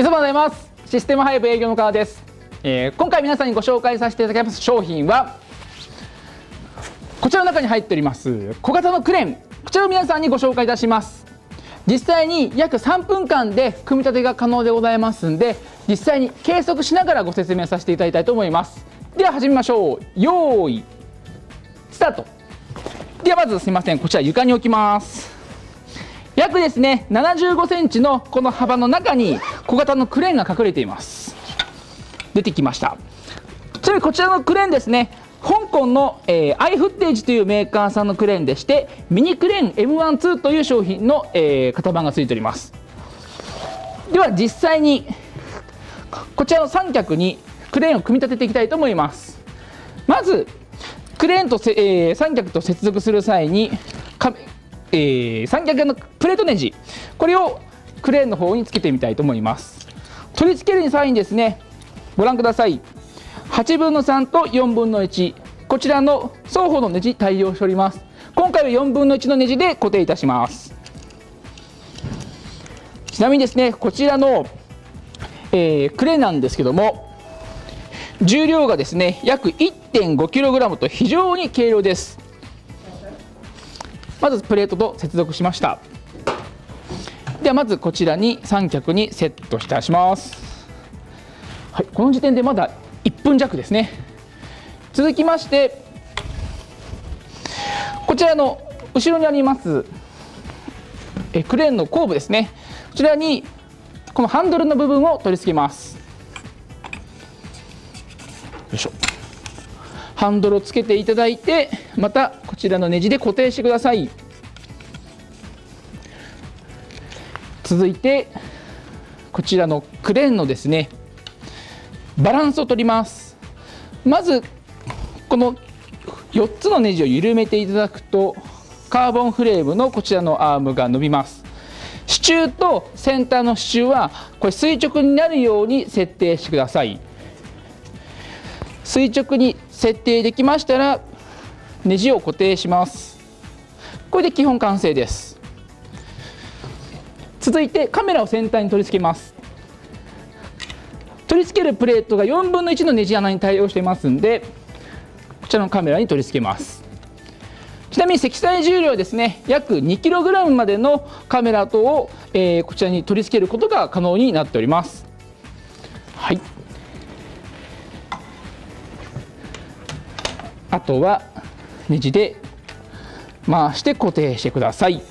皆様ございます。システムハイブ営業の川です、えー、今回皆さんにご紹介させていただきます。商品はこちらの中に入っております。小型のクレーン。こちらを皆さんにご紹介いたします。実際に約3分間で組み立てが可能でございますんで実際に計測しながらご説明させていただきたいと思います。では始めましょう。用意スタート。ではまずすみません。こちら床に置きます。約ですね75センチのこの幅の中に小型のクレーンが隠れています。出てきました。ちなみにこちらのクレーンですね香港の、えー、アイフッテージというメーカーさんのクレーンでしてミニクレーン M12 という商品の、えー、型番がついております。では実際にこちらの三脚にクレーンを組み立てていきたいと思います。まずクレーンとせ、えー、三脚と接続する際にえー、三脚のプレートネジ。これをクレーンの方につけてみたいと思います。取り付ける際にですね。ご覧ください。8分の3と4分の1こちらの双方のネジ対応しております。今回は4分の1のネジで固定いたします。ちなみにですねこちらの、えー、クレーンなんですけども重量がですね約 1.5kg と非常に軽量です。まずプレートと接続しました。ではまずこちらに三脚にセットいたします。はい、この時点でまだ1分弱ですね。続きましてこちらの後ろにありますえクレーンの後部ですね。こちらにこのハンドルの部分を取り付けます。よいしょ。ハンドルをつけていただいてまたこちらのネジで固定してください。続いてこちらのクレーンのですねバランスを取ります。まずこの4つのネジを緩めていただくとカーボンフレームのこちらのアームが伸びます。支柱と先端の支柱はこれ垂直になるように設定してください。垂直に設定できましたらネジを固定します。これで基本完成です。続いてカメラを先端に取り付けます。取り付けるプレートが4分の1のネジ穴に対応していますんでこちらのカメラに取り付けます。ちなみに積載重量ですね約 2kg までのカメラ等を、えー、こちらに取り付けることが可能になっております。はい。あとはネジで回して固定してください。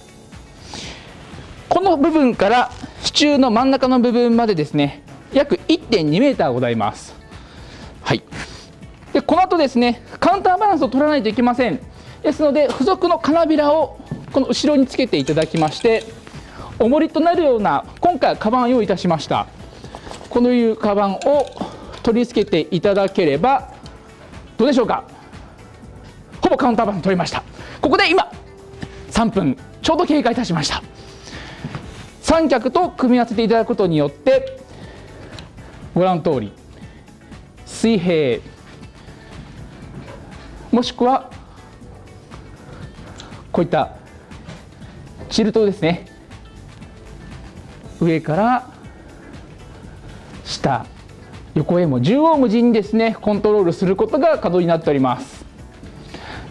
この部分から支柱の真ん中の部分までですね約1.2メーターございます。はい。でこの後ですねカウンターバランスを取らないといけません。ですので付属の金びらをこの後ろにつけていただきまして重りとなるような今回はカバンを用意いたしました。このいうカバンを取り付けていただければどうでしょうか？ほぼカウンターバン取りました。ここで今3分ちょうど経過いたしました。三脚と組み合わせていただくことによってご覧の通り水平もしくはこういったチルトですね。上から下横へも縦横無尽にですねコントロールすることが可能になっております。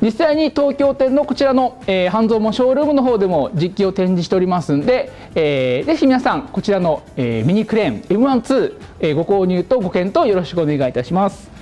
実際に東京店のこちらの、えー、半蔵門ショールームの方でも実機を展示しておりますんで、えー、ぜひ皆さんこちらの、えー、ミニクレーン M12、えー、ご購入とご検討よろしくお願いいたします。